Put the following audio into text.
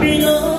being